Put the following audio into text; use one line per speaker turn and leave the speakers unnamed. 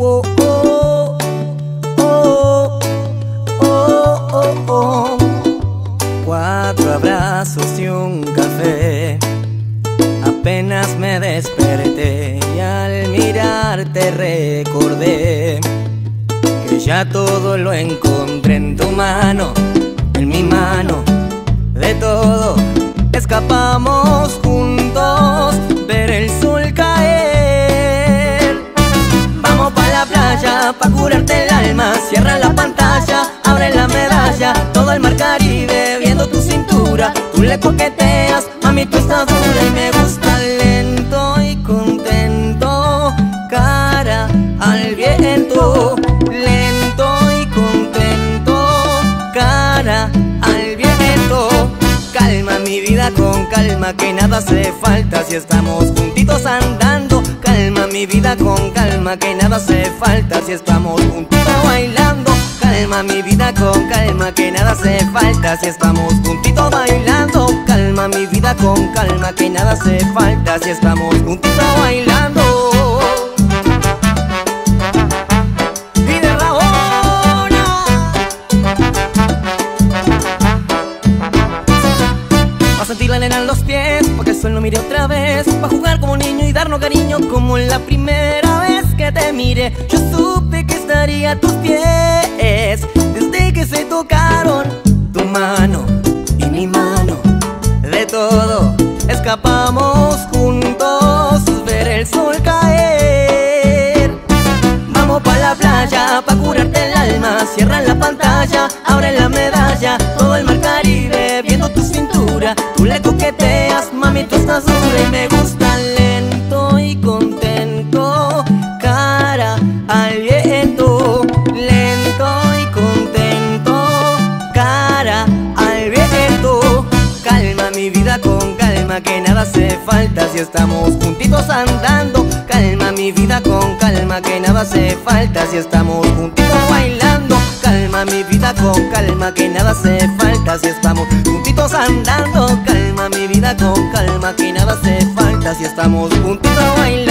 oh, oh, oh, oh, Cuatro abrazos y un café. Apenas me desperté y al mirarte recordé que ya todo lo encontré en tu mano, en mi mano, de todo escapamos juntos playa, pa' curarte el alma, cierra la pantalla, abre la medalla, todo el mar Caribe, viendo tu cintura, tú le coqueteas, mami tú estás dura. Y me gusta lento y contento, cara al viento, lento y contento, cara al viento. Calma mi vida con calma que nada hace falta. Si estamos juntitos andando. Mi vida con calma que nada hace falta si estamos juntitos bailando. Calma mi vida con calma que nada hace falta si estamos juntitos bailando. Calma mi vida con calma que nada hace falta si estamos juntitos bailando. En los pies, pa' que el sol no mire otra vez. Pa' jugar como niño y darnos cariño como la primera vez que te mire Yo supe que estaría a tus pies. Desde que se tocaron tu mano y mi mano De todo escapamos juntos. Ver el sol caer. Vamos pa' la playa, pa' curarte el alma. Cierra la pantalla, abre la medalla Tú le coqueteas, mami, tú estás dura Y me gusta lento y contento. Cara al viento Lento y contento. Cara al viento Calma mi vida con calma que nada hace falta si estamos juntitos andando. Calma mi vida con calma que nada hace falta si estamos juntitos con calma que nada hace falta si estamos juntitos andando. Calma mi vida con calma que nada hace falta si estamos juntitos bailando